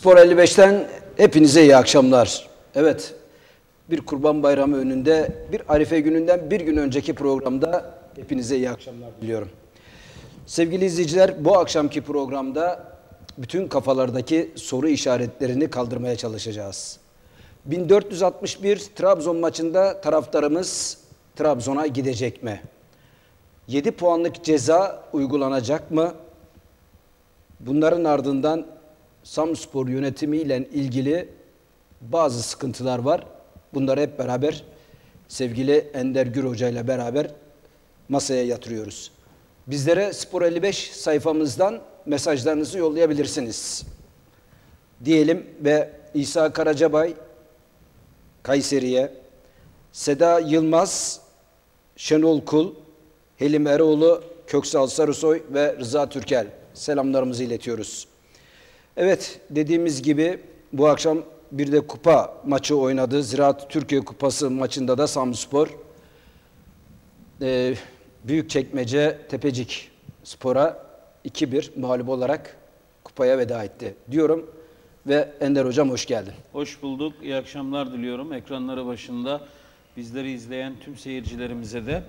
Spor 55'ten hepinize iyi akşamlar. Evet, bir Kurban Bayramı önünde, bir Arife gününden bir gün önceki programda hepinize iyi akşamlar diliyorum. Sevgili izleyiciler, bu akşamki programda bütün kafalardaki soru işaretlerini kaldırmaya çalışacağız. 1461 Trabzon maçında taraftarımız Trabzon'a gidecek mi? 7 puanlık ceza uygulanacak mı? Bunların ardından Samspor yönetimiyle ilgili bazı sıkıntılar var. Bunları hep beraber sevgili Ender Gür Hoca ile beraber masaya yatırıyoruz. Bizlere Spor 55 sayfamızdan mesajlarınızı yollayabilirsiniz. Diyelim ve İsa Karacabay Kayseri'ye, Seda Yılmaz, Şenol Kul, Helim Eroğlu, Köksal Sarısoy ve Rıza Türkel selamlarımızı iletiyoruz. Evet dediğimiz gibi bu akşam bir de kupa maçı oynadı. Ziraat Türkiye Kupası maçında da Samspor e, Büyükçekmece Tepecik Spor'a 2-1 mağlup olarak kupaya veda etti diyorum. Ve Ender Hocam hoş geldin. Hoş bulduk. İyi akşamlar diliyorum. Ekranları başında bizleri izleyen tüm seyircilerimize de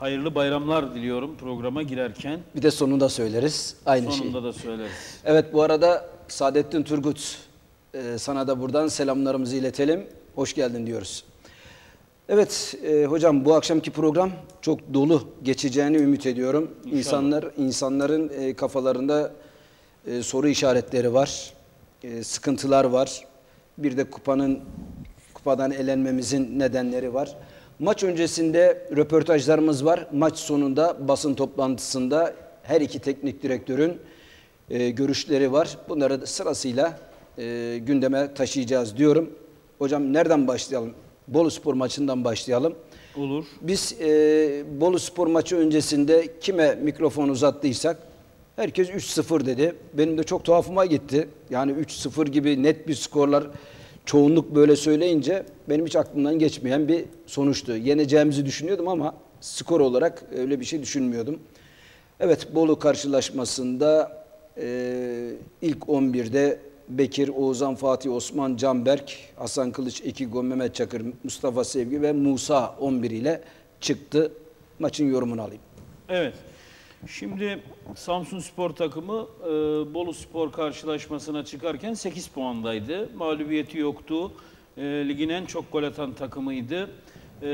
hayırlı bayramlar diliyorum programa girerken. Bir de sonunda söyleriz aynı şeyi. Sonunda da söyleriz. Evet bu arada Saadettin Turgut e, sana da buradan selamlarımızı iletelim. Hoş geldin diyoruz. Evet e, hocam bu akşamki program çok dolu geçeceğini ümit ediyorum. İnşallah. İnsanlar insanların e, kafalarında e, soru işaretleri var. E, sıkıntılar var. Bir de kupanın kupadan elenmemizin nedenleri var. Maç öncesinde röportajlarımız var. Maç sonunda basın toplantısında her iki teknik direktörün e, görüşleri var. Bunları sırasıyla e, gündeme taşıyacağız diyorum. Hocam nereden başlayalım? Bolu Spor maçından başlayalım. Olur. Biz e, Bolu Spor maçı öncesinde kime mikrofon uzattıysak herkes 3-0 dedi. Benim de çok tuhafıma gitti. Yani 3-0 gibi net bir skorlar çoğunluk böyle söyleyince benim hiç aklımdan geçmeyen bir sonuçtu. Yeneceğimizi düşünüyordum ama skor olarak öyle bir şey düşünmüyordum. Evet Bolu karşılaşmasında e, ilk 11'de Bekir, Oğuzhan, Fatih, Osman, Canberk, Hasan Kılıç, Ekigo, Mehmet Çakır, Mustafa Sevgi ve Musa 11 ile çıktı. Maçın yorumunu alayım. Evet. Şimdi Samsun Spor takımı e, Bolu Spor karşılaşmasına çıkarken 8 puandaydı. Mağlubiyeti yoktu. E, ligin en çok gol atan takımıydı. E,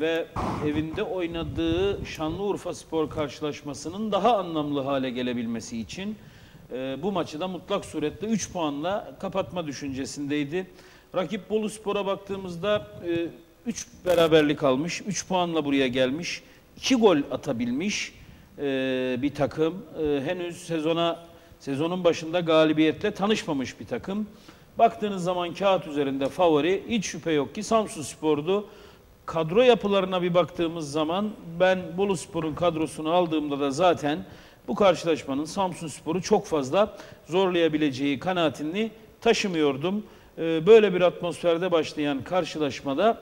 ve evinde oynadığı Şanlıurfa Spor karşılaşmasının daha anlamlı hale gelebilmesi için e, bu maçı da mutlak surette 3 puanla kapatma düşüncesindeydi. Rakip Bolu Spor'a baktığımızda 3 beraberlik almış, 3 puanla buraya gelmiş, 2 gol atabilmiş e, bir takım. E, henüz sezona sezonun başında galibiyetle tanışmamış bir takım. Baktığınız zaman kağıt üzerinde favori hiç şüphe yok ki Samsun Spor'du. Kadro yapılarına bir baktığımız zaman ben Bolu Spor'un kadrosunu aldığımda da zaten bu karşılaşmanın Samsun Spor'u çok fazla zorlayabileceği kanaatini taşımıyordum. E, böyle bir atmosferde başlayan karşılaşmada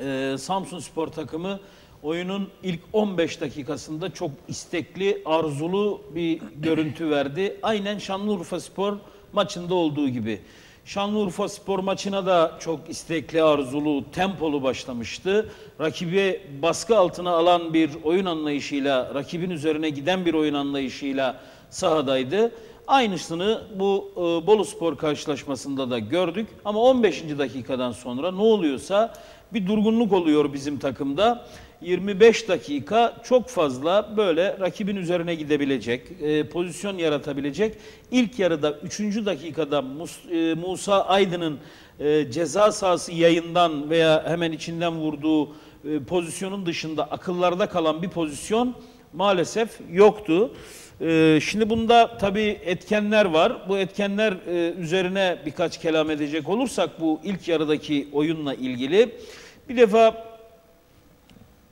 e, Samsun Spor takımı oyunun ilk 15 dakikasında çok istekli, arzulu bir görüntü verdi. Aynen Şanlıurfa Spor maçında olduğu gibi. Şanlıurfa Spor maçına da çok istekli, arzulu, tempolu başlamıştı. Rakibi baskı altına alan bir oyun anlayışıyla, rakibin üzerine giden bir oyun anlayışıyla sahadaydı. Aynısını bu e, Bolu Spor karşılaşmasında da gördük. Ama 15. dakikadan sonra ne oluyorsa bir durgunluk oluyor bizim takımda. 25 dakika çok fazla böyle rakibin üzerine gidebilecek, e, pozisyon yaratabilecek. İlk yarıda 3. dakikada Mus, e, Musa Aydın'ın e, ceza sahası yayından veya hemen içinden vurduğu e, pozisyonun dışında akıllarda kalan bir pozisyon maalesef yoktu. E, şimdi bunda tabii etkenler var. Bu etkenler e, üzerine birkaç kelam edecek olursak bu ilk yarıdaki oyunla ilgili. Bir defa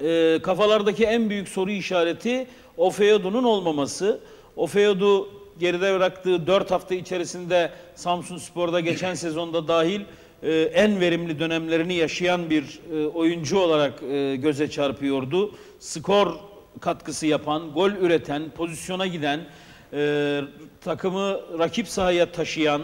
e, kafalardaki en büyük soru işareti Ofeodu'nun olmaması. Ofeodu geride bıraktığı 4 hafta içerisinde Samsun Spor'da geçen sezonda dahil e, en verimli dönemlerini yaşayan bir e, oyuncu olarak e, göze çarpıyordu. Skor katkısı yapan, gol üreten, pozisyona giden, e, takımı rakip sahaya taşıyan,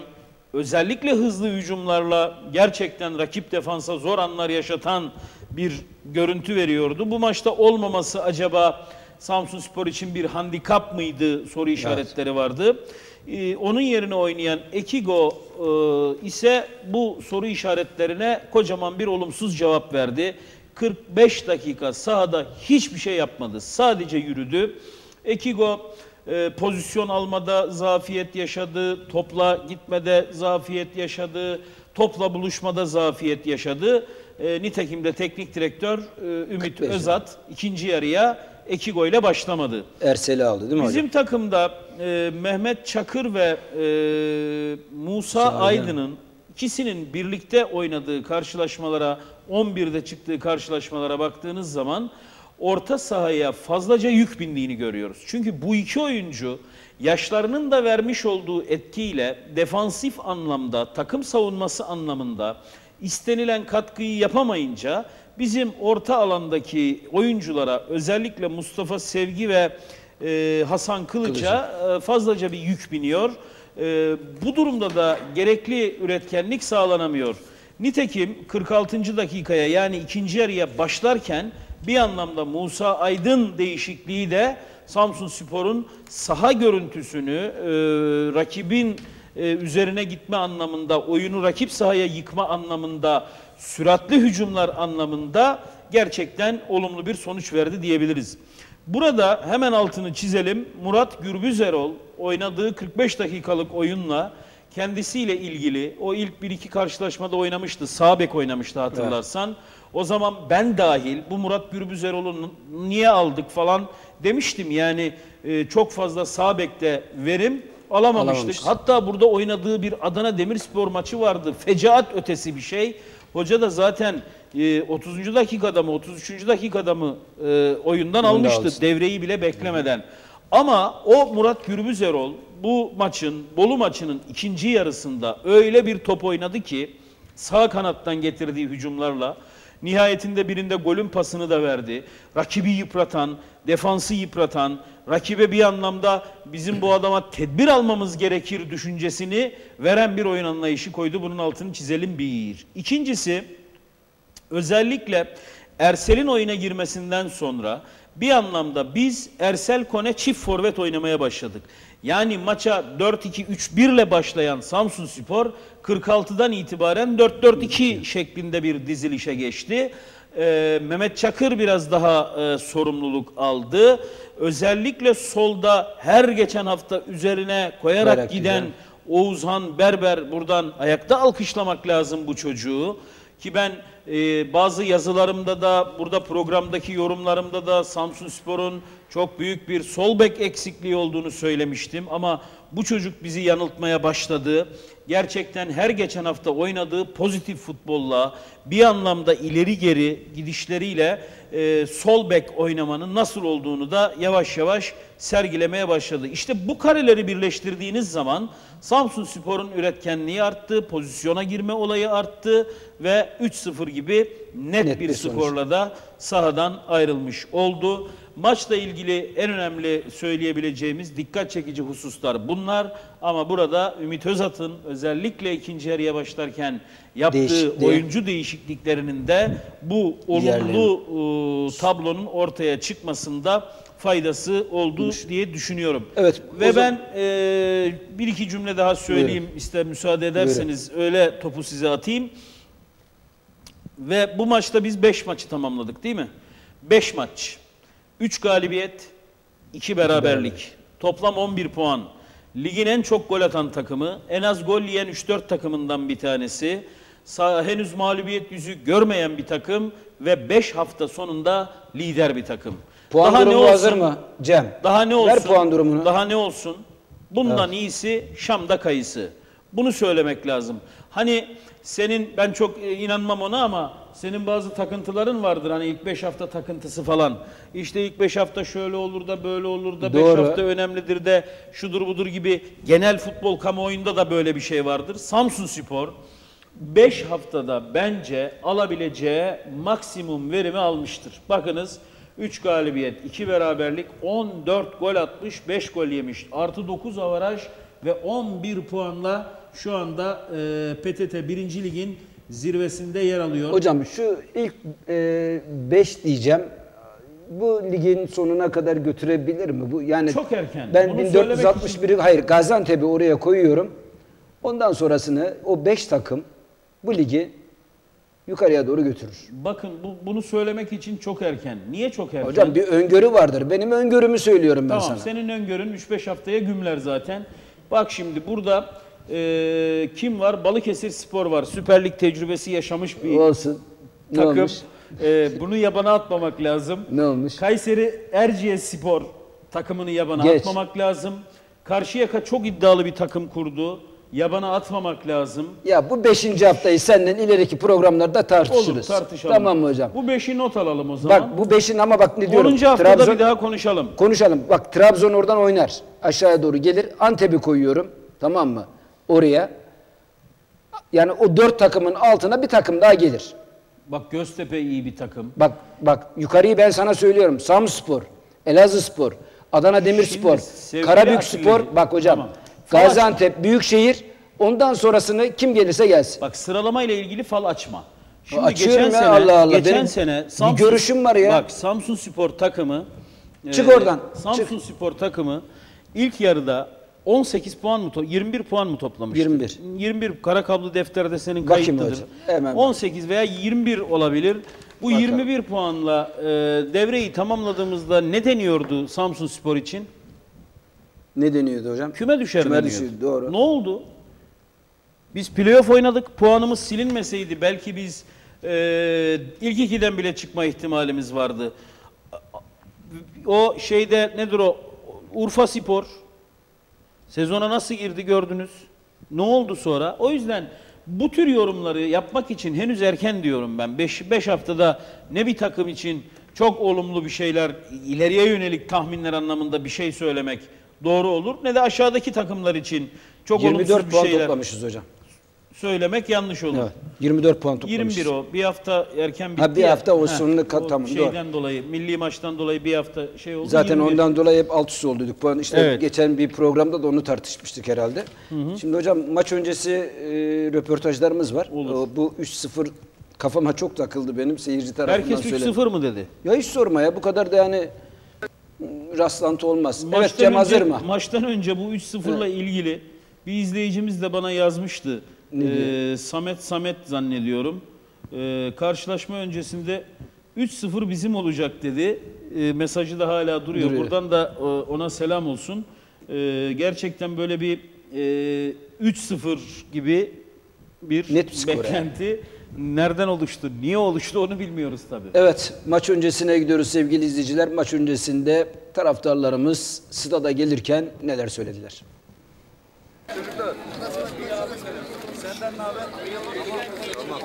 özellikle hızlı hücumlarla gerçekten rakip defansa zor anlar yaşatan bir görüntü veriyordu. Bu maçta olmaması acaba Samsun Spor için bir handikap mıydı soru işaretleri vardı. Ee, onun yerine oynayan Ekigo e, ise bu soru işaretlerine kocaman bir olumsuz cevap verdi. 45 dakika sahada hiçbir şey yapmadı. Sadece yürüdü. Ekigo e, pozisyon almada zafiyet yaşadı, topla gitmede zafiyet yaşadı, topla buluşmada zafiyet yaşadı. E, nitekim de teknik direktör e, Ümit 45 Özat ikinci yarıya Ekigo ile başlamadı. Ersel'i aldı değil mi Bizim hocam? takımda e, Mehmet Çakır ve e, Musa Musa Aydın. Aydın'ın ikisinin birlikte oynadığı karşılaşmalara 11'de çıktığı karşılaşmalara baktığınız zaman orta sahaya fazlaca yük bindiğini görüyoruz. Çünkü bu iki oyuncu yaşlarının da vermiş olduğu etkiyle defansif anlamda, takım savunması anlamında istenilen katkıyı yapamayınca bizim orta alandaki oyunculara özellikle Mustafa Sevgi ve e, Hasan Kılıç'a e, fazlaca bir yük biniyor. E, bu durumda da gerekli üretkenlik sağlanamıyor. Nitekim 46. dakikaya yani ikinci yarıya başlarken bir anlamda Musa Aydın değişikliği de Samsun Spor'un saha görüntüsünü e, rakibin e, üzerine gitme anlamında, oyunu rakip sahaya yıkma anlamında, süratli hücumlar anlamında gerçekten olumlu bir sonuç verdi diyebiliriz. Burada hemen altını çizelim. Murat Gürbüzerol oynadığı 45 dakikalık oyunla kendisiyle ilgili o ilk 1-2 karşılaşmada oynamıştı. Sağ bek oynamıştı hatırlarsan. O zaman ben dahil bu Murat Gürbüzerol'u niye aldık falan demiştim. Yani e, çok fazla sağ bekte verim alamamıştık. Alamamıştık. Hatta burada oynadığı bir Adana Demirspor maçı vardı. Fecaat ötesi bir şey. Hoca da zaten e, 30. dakikada mı 33. dakikada mı e, oyundan almıştı alsın. devreyi bile beklemeden. Ama o Murat Gürbüzerol bu maçın Bolu maçının ikinci yarısında öyle bir top oynadı ki sağ kanattan getirdiği hücumlarla nihayetinde birinde golün pasını da verdi. Rakibi yıpratan, defansı yıpratan, rakibe bir anlamda bizim bu adama tedbir almamız gerekir düşüncesini veren bir oyun anlayışı koydu. Bunun altını çizelim bir. İkincisi özellikle Ersel'in oyuna girmesinden sonra bir anlamda biz Ersel Kone çift forvet oynamaya başladık. Yani maça 4-2-3-1 ile başlayan Samsun Spor 46'dan itibaren 4-4-2 şeklinde bir dizilişe geçti. Ee, Mehmet Çakır biraz daha e, sorumluluk aldı. Özellikle solda her geçen hafta üzerine koyarak Koyarak giden giden. Oğuzhan Berber buradan ayakta alkışlamak lazım bu çocuğu. Ki ben e, bazı yazılarımda da burada programdaki yorumlarımda da Samsun Spor'un çok büyük bir sol bek eksikliği olduğunu söylemiştim. Ama bu çocuk bizi yanıltmaya başladı. Gerçekten her geçen hafta oynadığı pozitif futbolla bir anlamda ileri geri gidişleriyle e, sol bek oynamanın nasıl olduğunu da yavaş yavaş sergilemeye başladı. İşte bu kareleri birleştirdiğiniz zaman Samsun Spor'un üretkenliği arttı, pozisyona girme olayı arttı ve 3-0 gibi net, Net bir, bir skorla da sahadan ayrılmış oldu. Maçla ilgili en önemli söyleyebileceğimiz dikkat çekici hususlar bunlar. Ama burada Ümit Özat'ın özellikle ikinci yarıya başlarken yaptığı Değişikliği. oyuncu değişikliklerinin de bu olumlu e, tablonun ortaya çıkmasında faydası oldu diye düşünüyorum. Evet, Ve zaman- ben e, bir iki cümle daha söyleyeyim ister müsaade ederseniz öyle topu size atayım. Ve bu maçta biz 5 maçı tamamladık değil mi? 5 maç. 3 galibiyet, 2 beraberlik. Toplam 11 puan. Ligin en çok gol atan takımı, en az gol yiyen 3-4 takımından bir tanesi. Henüz mağlubiyet yüzü görmeyen bir takım ve 5 hafta sonunda lider bir takım. Puan Daha ne durumu olsun? hazır mı Cem? Daha ne olsun? Ver puan durumunu. Daha ne olsun? Bundan iyisi Şam'da kayısı. Bunu söylemek lazım. Hani senin ben çok e, inanmam ona ama senin bazı takıntıların vardır. Hani ilk 5 hafta takıntısı falan. İşte ilk 5 hafta şöyle olur da böyle olur da 5 Doğru. hafta önemlidir de şudur budur gibi genel futbol kamuoyunda da böyle bir şey vardır. Samsun Spor 5 haftada bence alabileceği maksimum verimi almıştır. Bakınız 3 galibiyet, 2 beraberlik, 14 gol atmış, 5 gol yemiş. Artı 9 avaraj ve 11 puanla şu anda e, PTT 1. Lig'in zirvesinde yer alıyor. Hocam şu ilk 5 diyeceğim. Bu ligin sonuna kadar götürebilir mi? Bu yani Çok erken. Ben Bunu 1461 hayır Gaziantep'i oraya koyuyorum. Ondan sonrasını o 5 takım bu ligi yukarıya doğru götürür. Bakın bu, bunu söylemek için çok erken. Niye çok erken? Hocam bir öngörü vardır. Benim öngörümü söylüyorum ben Tamam sana. senin öngörün 3-5 haftaya gümler zaten. Bak şimdi burada e, kim var? Balıkesir Spor var. Süper Lig tecrübesi yaşamış bir Olsun. Ne takım. olmuş? E, bunu yabana atmamak lazım. Ne olmuş? Kayseri Erciyes Spor takımını yabana Geç. atmamak lazım. Karşıyaka çok iddialı bir takım kurdu. Yabana atmamak lazım. Ya bu 5. haftayı senden ileriki programlarda tartışırız. Olur tartışalım. Tamam mı hocam? Bu beşi not alalım o zaman. Bak bu 5'in ama bak ne diyorum. 10. haftada Trabzon- bir daha konuşalım. Konuşalım. Bak Trabzon oradan oynar. Aşağıya doğru gelir. Antep'i koyuyorum. Tamam mı? Oraya. Yani o dört takımın altına bir takım daha gelir. Bak Göztepe iyi bir takım. Bak bak yukarıyı ben sana söylüyorum. Samspor, Elazığspor, Adana Demirspor, Karabükspor. Bak hocam. tamam. Gaziantep, Büyükşehir. Ondan sonrasını kim gelirse gelsin. Bak sıralama ile ilgili fal açma. Şimdi Açıyorum geçen ya, sene, Allah Allah. geçen Benim sene bir görüşüm var ya. Bak Samsun Spor takımı Çık e, oradan, Samsun Spor takımı ilk yarıda 18 puan mı to- 21 puan mı toplamıştı? 21. 21 kara kablo defterde senin Bakayım kayıtlıdır. hocam, hemen bak. 18 veya 21 olabilir. Bu Bakalım. 21 puanla e, devreyi tamamladığımızda ne deniyordu Samsun Spor için? Ne deniyordu hocam? Küme düşer Küme deniyordu. düşüyor, doğru. Ne oldu? Biz playoff oynadık. Puanımız silinmeseydi belki biz e, ilk ikiden bile çıkma ihtimalimiz vardı. O şeyde nedir o? Urfa Spor sezona nasıl girdi gördünüz. Ne oldu sonra? O yüzden bu tür yorumları yapmak için henüz erken diyorum ben. 5 haftada ne bir takım için çok olumlu bir şeyler, ileriye yönelik tahminler anlamında bir şey söylemek doğru olur. Ne de aşağıdaki takımlar için çok 24 olumsuz bir puan şeyler toplamışız hocam. Söylemek yanlış olur. Evet. 24 puan toplamışız. 21 o. Bir hafta erken bitti. Ha, bir hafta o sonunu kat- tamam, Şeyden dolayı, milli maçtan dolayı bir hafta şey oldu. Zaten 21. ondan dolayı hep alt üst olduyduk. Puan işte Evet. geçen bir programda da onu tartışmıştık herhalde. Şimdi hocam maç öncesi e, röportajlarımız var. Olur. O, bu 3-0 kafama çok takıldı benim seyirci tarafından Herkes söyledim. 3-0 mı dedi? Ya hiç sorma ya bu kadar da yani m, rastlantı olmaz. evet Maçtan Cem önce, hazır mı? Maçtan önce bu 3-0'la ilgili bir izleyicimiz de bana yazmıştı. Ee, Samet Samet zannediyorum. Ee, karşılaşma öncesinde 3-0 bizim olacak dedi. Ee, mesajı da hala duruyor. Duruyor. Buradan da e, ona selam olsun. Ee, gerçekten böyle bir e, 3-0 gibi bir Net bir skor yani. beklenti nereden oluştu, niye oluştu onu bilmiyoruz tabii. Evet maç öncesine gidiyoruz sevgili izleyiciler. Maç öncesinde taraftarlarımız stada gelirken neler söylediler? Senden ne haber? Tamam.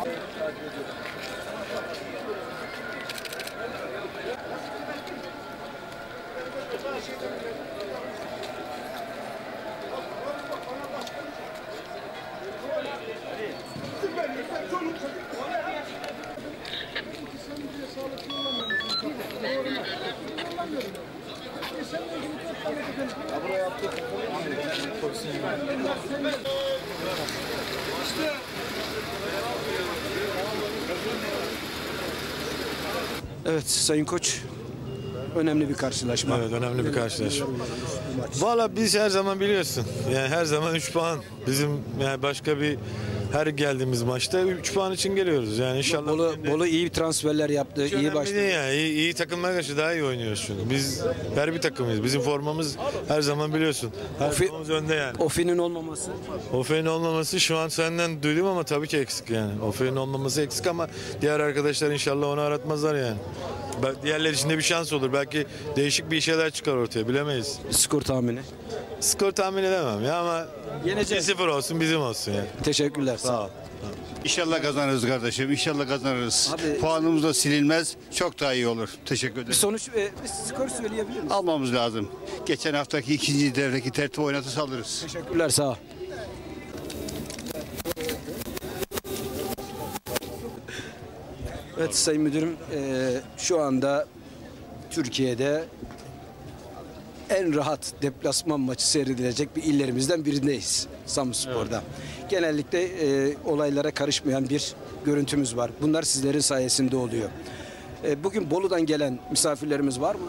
Buraya yaptık. Polisin. Evet Sayın Koç önemli bir karşılaşma. Evet önemli bir karşılaşma. Valla biz her zaman biliyorsun. Yani her zaman 3 puan. Bizim yani başka bir her geldiğimiz maçta 3 puan için geliyoruz. Yani inşallah Bolu, de- Bolu iyi transferler yaptı, hiç iyi başladı. yani. İyi, iyi takımlara karşı daha iyi oynuyoruz çünkü. Biz her bir takımıyız. Bizim formamız her zaman biliyorsun. Her Ofi- formamız önde yani. Ofinin olmaması. Ofe'nin olmaması şu an senden duydum ama tabii ki eksik yani. Ofe'nin olmaması eksik ama diğer arkadaşlar inşallah onu aratmazlar yani. Diğerler için de bir şans olur. Belki değişik bir şeyler çıkar ortaya bilemeyiz. Skor tahmini. Skor tahmin edemem ya ama Yeneceğiz. 0 olsun bizim olsun yani. Teşekkürler. Sağ ol. İnşallah kazanırız kardeşim. İnşallah kazanırız. Abi- Puanımız da silinmez. Çok daha iyi olur. Teşekkür Bir ederim. sonuç, e, bir skor söyleyebilir misin? Almamız lazım. Geçen haftaki ikinci devredeki tertip oynatırsa alırız. Teşekkürler sağ ol. Evet Sayın Müdürüm e, şu anda Türkiye'de en rahat deplasman maçı seyredilecek bir illerimizden birindeyiz Samspor'da. genellikle e, olaylara karışmayan bir görüntümüz var. Bunlar sizlerin sayesinde oluyor. E, bugün Bolu'dan gelen misafirlerimiz var mı?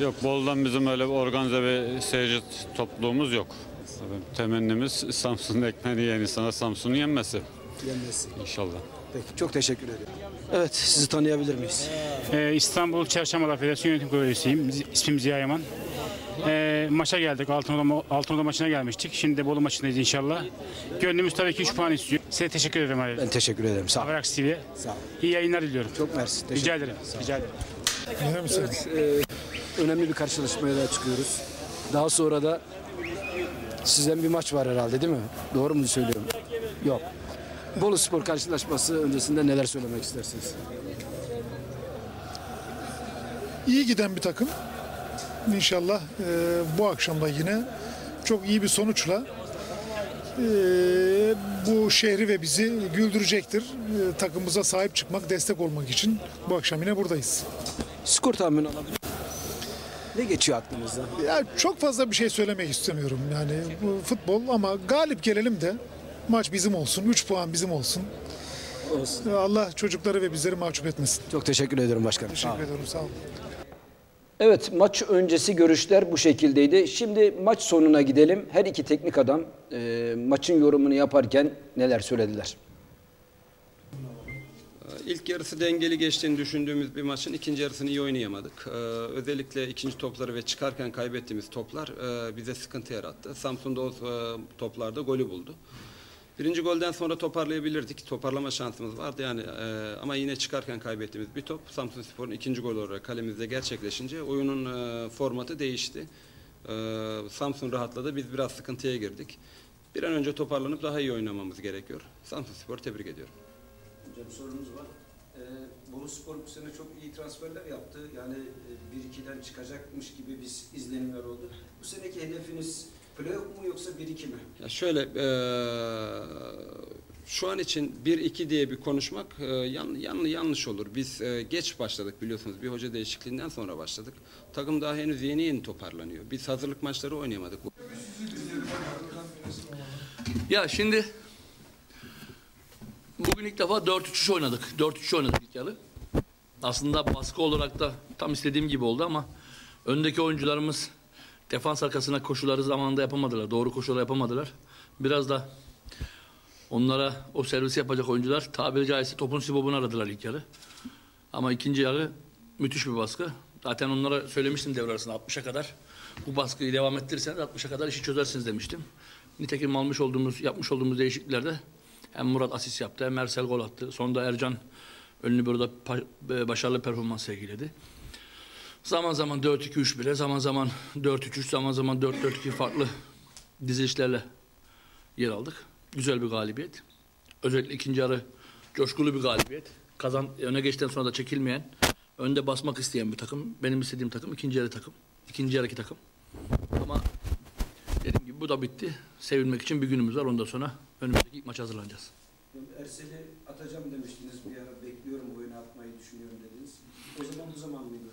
Yok Bolu'dan bizim öyle bir organize bir seyirci topluluğumuz yok. Temennimiz Samsun'un ekmeğini yiyen insana Samsun'un yenmesi Gelmesi. inşallah. Peki çok teşekkür ederim. Evet sizi tanıyabilir miyiz? Ee, İstanbul Çarşamba Federasyonu Yönetim Kurulu üyesiyim. İsmim Ziya Yaman. Ee, maça geldik. Altınordu, Altınordu maçına gelmiştik. Şimdi de Bolu maçındayız inşallah. Gönlümüz tabii ki 3 puan istiyor. Size teşekkür ederim. Ali. Ben teşekkür ederim. Sağ olun. Avrax TV'ye. Sağ olun. İyi yayınlar diliyorum. Çok mersi. Rica ederim. Rica ederim. Evet, e, önemli bir karşılaşmaya daha çıkıyoruz. Daha sonra da sizden bir maç var herhalde değil mi? Doğru mu söylüyorum? Yok. Bolu Spor karşılaşması öncesinde neler söylemek istersiniz? iyi giden bir takım. İnşallah e, bu akşam da yine çok iyi bir sonuçla e, bu şehri ve bizi güldürecektir. E, takımımıza sahip çıkmak, destek olmak için bu akşam yine buradayız. Skor tahmini alabilir? Ne geçiyor aklınızda? Ya çok fazla bir şey söylemek istemiyorum. Yani bu futbol ama galip gelelim de maç bizim olsun, 3 puan bizim olsun. Olsun. Allah çocukları ve bizleri mahcup etmesin. Çok teşekkür ederim başkanım. Sağ. Teşekkür ederim. Sağ olun. Evet maç öncesi görüşler bu şekildeydi. Şimdi maç sonuna gidelim. Her iki teknik adam e, maçın yorumunu yaparken neler söylediler? İlk yarısı dengeli geçtiğini düşündüğümüz bir maçın ikinci yarısını iyi oynayamadık. Ee, özellikle ikinci topları ve çıkarken kaybettiğimiz toplar e, bize sıkıntı yarattı. Samsun da o e, toplarda golü buldu. Birinci golden sonra toparlayabilirdik. Toparlama şansımız vardı yani e, ama yine çıkarken kaybettiğimiz bir top Samsun Spor'un ikinci golü olarak kalemizde gerçekleşince oyunun e, formatı değişti. E, Samsun rahatladı. Biz biraz sıkıntıya girdik. Bir an önce toparlanıp daha iyi oynamamız gerekiyor. Samsun Spor'u tebrik ediyorum. Hocam sorunuz var. Ee, Bolu Spor bu sene çok iyi transferler yaptı. Yani e, 1-2'den çıkacakmış gibi biz izlenimler oldu. Bu seneki hedefiniz playoff mu yoksa 1-2 mi? Ya şöyle eee, şu an için 1-2 diye bir konuşmak eee, yan, yan- yanlış olur. Biz eee, geç başladık biliyorsunuz. Bir hoca değişikliğinden sonra başladık. Takım daha henüz yeni yeni toparlanıyor. Biz hazırlık maçları oynayamadık. Ya şimdi bugün ilk defa 4-3-3 oynadık. 4-3 oynadık ilk yarı. Aslında baskı olarak da tam istediğim gibi oldu ama öndeki oyuncularımız defans arkasına koşuları zamanında yapamadılar. Doğru koşuları yapamadılar. Biraz da onlara o servisi yapacak oyuncular tabiri caizse topun sibobunu aradılar ilk yarı. Ama ikinci yarı müthiş bir baskı. Zaten onlara söylemiştim devre arasında 60'a kadar. Bu baskıyı devam ettirirseniz 60'a kadar işi çözersiniz demiştim. Nitekim almış olduğumuz, yapmış olduğumuz değişikliklerde hem Murat asist yaptı hem Ersel gol attı. Sonunda Ercan önlü burada e, başarılı performans sergiledi. Zaman zaman 4-2-3 bile, zaman zaman 4-3-3, zaman zaman 4-4-2 farklı dizilişlerle yer aldık. Güzel bir galibiyet. Özellikle ikinci yarı coşkulu bir galibiyet. Kazan öne geçten sonra da çekilmeyen, önde basmak isteyen bir takım. Benim istediğim takım ikinci yarı takım. İkinci yarıki takım. Ama dediğim gibi bu da bitti. Sevilmek için bir günümüz var. Ondan sonra önümüzdeki maça hazırlanacağız. Ersel'i atacağım demiştiniz bir ara bekliyorum oyuna atmayı düşünüyorum dediniz. O zaman bu zaman mıydı?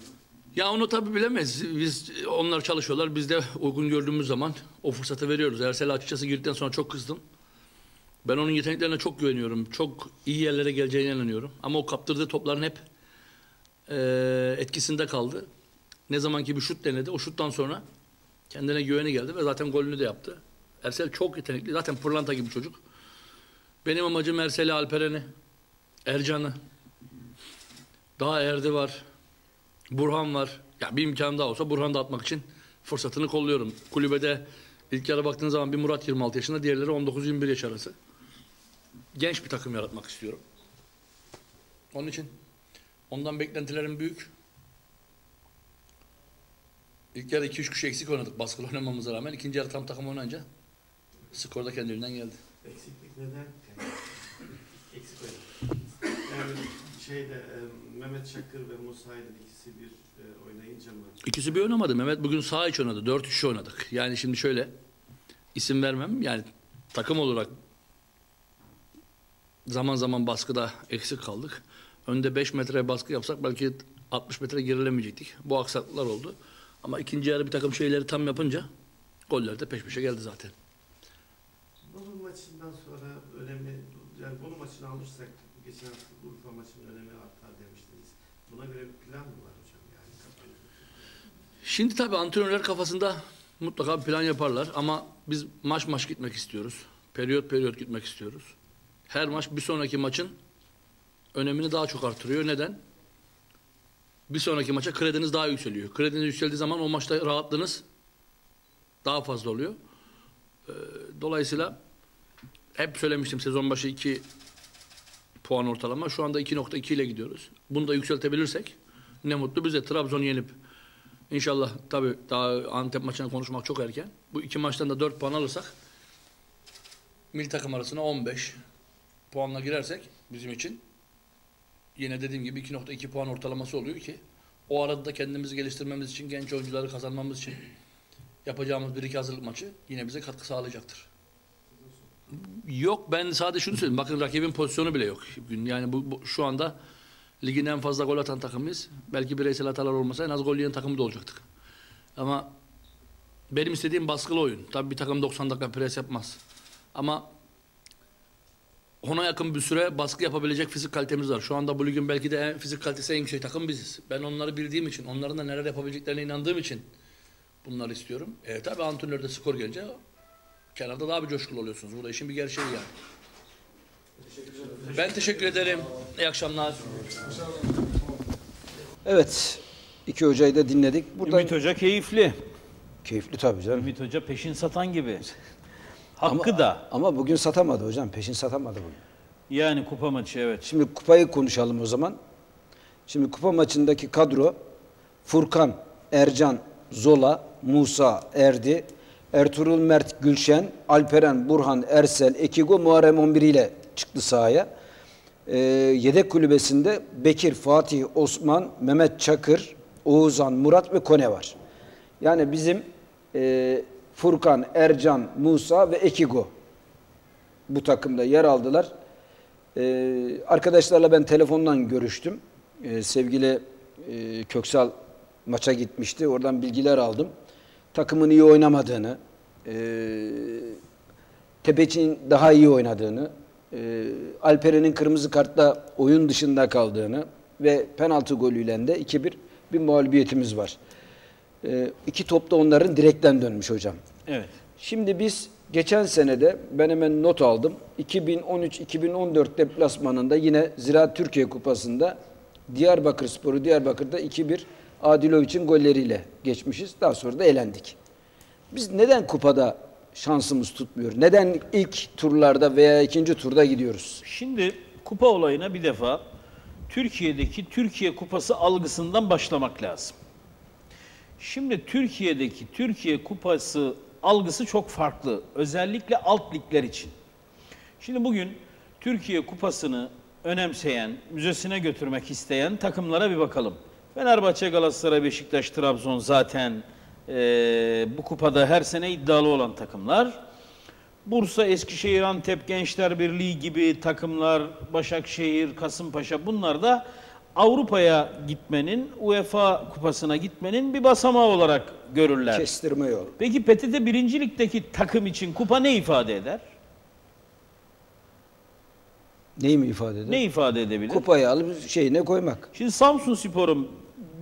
Ya onu tabii bilemeyiz. Biz onlar çalışıyorlar. Biz de uygun gördüğümüz zaman o fırsatı veriyoruz. Ersel'e açıkçası girdikten sonra çok kızdım. Ben onun yeteneklerine çok güveniyorum. Çok iyi yerlere geleceğine inanıyorum. Ama o kaptırdığı topların hep eee, etkisinde kaldı. Ne zaman ki bir şut denedi, o şuttan sonra kendine güveni geldi ve zaten golünü de yaptı. Ersel çok yetenekli. Zaten pırlanta gibi çocuk. Benim amacım Ersel'i, Alperen'i, Ercan'ı. Daha Erdi var. Burhan var. Ya bir imkan daha olsa Burhan da atmak için fırsatını kolluyorum. Kulübede ilk yarı baktığın zaman bir Murat 26 yaşında, diğerleri 19-21 yaş arası. Genç bir takım yaratmak istiyorum. Onun için ondan beklentilerim büyük. İlk yarı 2-3 kişi eksik oynadık baskılı oynamamıza rağmen. ikinci yarı tam takım oynayınca skor da kendiliğinden geldi. Eksiklik neden? Eksik oynadı. Yani şeyde e, Mehmet Çakır ve Musa'ydı ikisi bir e, oynayınca mı? İkisi bir oynamadı. Mehmet bugün sağ iç oynadı. 4-3 oynadık. Yani şimdi şöyle isim vermem. Yani takım olarak zaman zaman baskıda eksik kaldık. Önde 5 metre baskı yapsak belki 60 metre gerilemeyecektik. Bu aksaklıklar oldu. Ama ikinci yarı bir takım şeyleri tam yapınca goller de peş peşe geldi zaten. Bolu maçından sonra e, maçını alırsak geçen Urfa maçının önemi artar demiştiniz. Buna göre bir plan mı var hocam? Yani? Şimdi tabii antrenörler kafasında mutlaka bir plan yaparlar ama biz maç maç gitmek istiyoruz. Periyot periyot gitmek istiyoruz. Her maç bir sonraki maçın önemini daha çok artırıyor. Neden? Bir sonraki maça krediniz daha yükseliyor. Krediniz yükseldiği zaman o maçta rahatlığınız daha fazla oluyor. Ee, dolayısıyla hep söylemiştim sezon başı 2 puan ortalama. Şu anda 2.2 ile gidiyoruz. Bunu da yükseltebilirsek ne mutlu bize. Trabzon'u yenip İnşallah tabii daha Antep maçını konuşmak çok erken. Bu iki maçtan da 4 puan alırsak milli takım arasına 15 puanla girersek bizim için yine dediğim gibi 2.2 puan ortalaması oluyor ki o arada da kendimizi geliştirmemiz için, genç oyuncuları kazanmamız için yapacağımız bir iki hazırlık maçı yine bize katkı sağlayacaktır. Yok ben sadece şunu söyleyeyim. Bakın rakibin pozisyonu bile yok. Yani bu, bu şu anda ligin en fazla gol atan takımıyız. Belki bireysel hatalar olmasa en az gol yiyen takımı da olacaktık. Ama benim istediğim baskılı oyun. Tabii bir takım 90 dakika pres yapmaz. Ama ona yakın bir süre baskı yapabilecek fizik kalitemiz var. Şu anda bu ligin belki de en, fizik kalitesi en yüksek takım biziz. Ben onları bildiğim için, onların da neler yapabileceklerine inandığım için bunları istiyorum. E tabii antrenörde skor gelince kenarda daha bir coşkulu oluyorsunuz. Bu da işin bir gerçeği yani. Ben teşekkür ederim. İyi akşamlar. Evet. iki hocayı da dinledik. Burada Ümit Hoca keyifli. keyifli tabii canım. Ümit Hoca peşin satan gibi. Hakkı da. Ama bugün satamadı hocam. Peşin satamadı bugün. Yani kupa maçı evet. Şimdi kupayı konuşalım o zaman. Şimdi kupa maçındaki kadro Furkan, Ercan, Zola, Musa, Erdi, Ertuğrul Mert Gülşen, Alperen, Burhan, Ersel, Ekigo, Muharrem 11 ile çıktı sahaya. Ee, yedek kulübesinde Bekir, Fatih, Osman, Mehmet Çakır, Oğuzhan, Murat ve Kone var. Yani bizim e, Furkan, Ercan, Musa ve Ekigo bu takımda yer aldılar. Ee, arkadaşlarla ben telefondan görüştüm. Ee, sevgili e, Köksal maça gitmişti. Oradan bilgiler aldım. Takımın iyi oynamadığını, e, Tepeç'in daha iyi oynadığını, e, Alperen'in kırmızı kartla oyun dışında kaldığını ve penaltı golüyle de 2-1 bir mağlubiyetimiz var. E, iki top da onların direkten dönmüş hocam. Evet. Şimdi biz geçen senede ben hemen not aldım. 2013-2014 deplasmanında yine Ziraat Türkiye Kupası'nda Diyarbakır Sporu Diyarbakır'da 2-1 Adilovic'in golleriyle geçmişiz. Daha sonra da elendik. Biz neden kupada şansımız tutmuyor? Neden ilk turlarda veya ikinci turda gidiyoruz? Şimdi kupa olayına bir defa Türkiye'deki Türkiye Kupası algısından başlamak lazım. Şimdi Türkiye'deki Türkiye Kupası algısı çok farklı. Özellikle alt ligler için. Şimdi bugün Türkiye Kupası'nı önemseyen, müzesine götürmek isteyen takımlara bir bakalım. Fenerbahçe, Galatasaray, Beşiktaş, Trabzon zaten eee, bu kupada her sene iddialı olan takımlar. Bursa, Eskişehir, Antep, Gençler Birliği gibi takımlar, Başakşehir, Kasımpaşa bunlar da Avrupa'ya gitmenin, UEFA kupasına gitmenin bir basamağı olarak görürler. Kestirme yol. Peki PTT birincilikteki takım için kupa ne ifade eder? Neyi mi ifade eder? Ne ifade edebilir? Kupayı alıp şeyine koymak. Şimdi Samsun Spor'un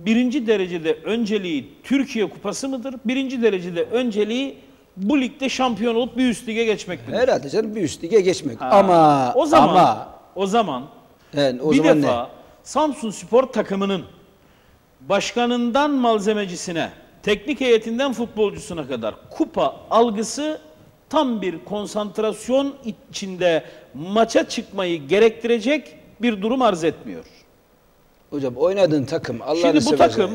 birinci derecede önceliği Türkiye Kupası mıdır? Birinci derecede önceliği bu ligde şampiyon olup bir üst lige geçmek midir? Herhalde canım bir üst lige geçmek. Ha, Ama o zaman ama o zaman yani o bir zaman defa ne? Samsun Spor takımının başkanından malzemecisine, teknik heyetinden futbolcusuna kadar kupa algısı tam bir konsantrasyon içinde maça çıkmayı gerektirecek bir durum arz etmiyor. Hocam oynadığın takım Allah'ını Şimdi bu takım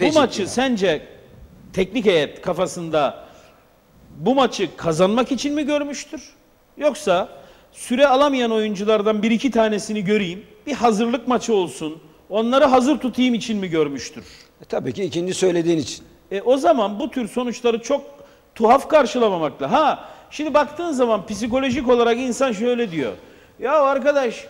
bu maçı ya. sence teknik heyet kafasında bu maçı kazanmak için mi görmüştür? Yoksa süre alamayan oyunculardan bir iki tanesini göreyim, bir hazırlık maçı olsun, onları hazır tutayım için mi görmüştür? E, tabii ki ikinci söylediğin için. E, o zaman bu tür sonuçları çok tuhaf karşılamamakla. Ha şimdi baktığın zaman psikolojik olarak insan şöyle diyor. Ya arkadaş